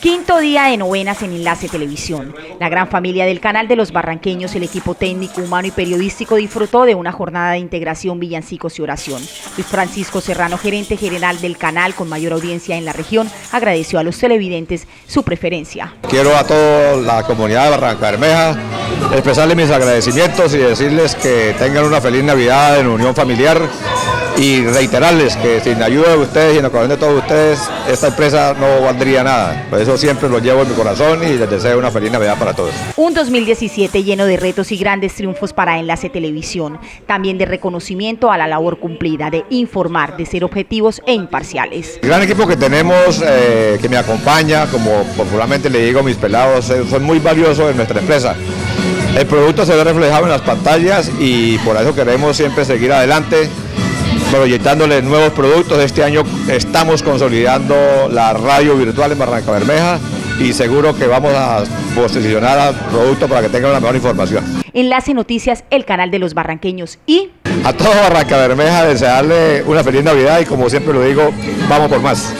Quinto día de novenas en Enlace Televisión. La gran familia del canal de los barranqueños, el equipo técnico, humano y periodístico disfrutó de una jornada de integración, villancicos y oración. Luis Francisco Serrano, gerente general del canal con mayor audiencia en la región, agradeció a los televidentes su preferencia. Quiero a toda la comunidad de Barranca Bermeja expresarles mis agradecimientos y decirles que tengan una feliz Navidad en unión familiar y reiterarles que sin ayuda de ustedes y en ocasión de todos ustedes, esta empresa no valdría nada. Por eso siempre lo llevo en mi corazón y les deseo una feliz Navidad para todos. Un 2017 lleno de retos y grandes triunfos para Enlace Televisión, también de reconocimiento a la labor cumplida, de informar, de ser objetivos e imparciales. El gran equipo que tenemos, eh, que me acompaña, como popularmente le digo a mis pelados, eh, son muy valiosos en nuestra empresa. El producto se ve reflejado en las pantallas y por eso queremos siempre seguir adelante proyectándole nuevos productos. Este año estamos consolidando la radio virtual en Barranca Bermeja y seguro que vamos a posicionar al producto para que tengan una mejor información. Enlace Noticias, el canal de los barranqueños y... A todo Barranca Bermeja desearle una feliz Navidad y como siempre lo digo, vamos por más.